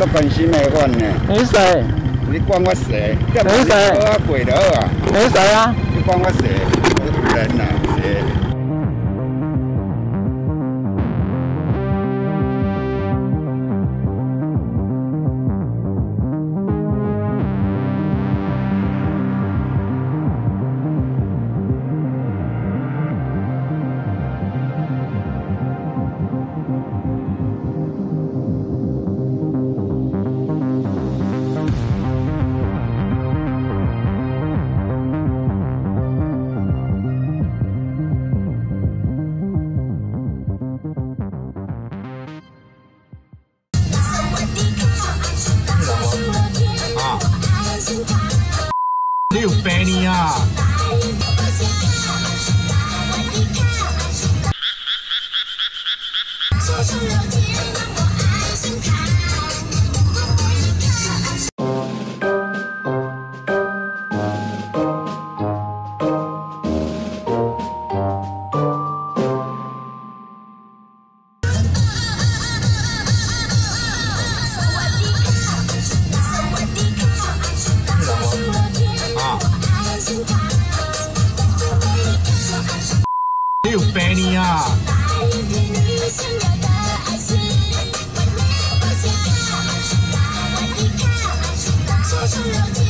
足关心的阮呢。你谁？你管我谁？没谁？我过的好啊！你谁啊？你管我谁？我人？啊！我有白情闻着香的爱情我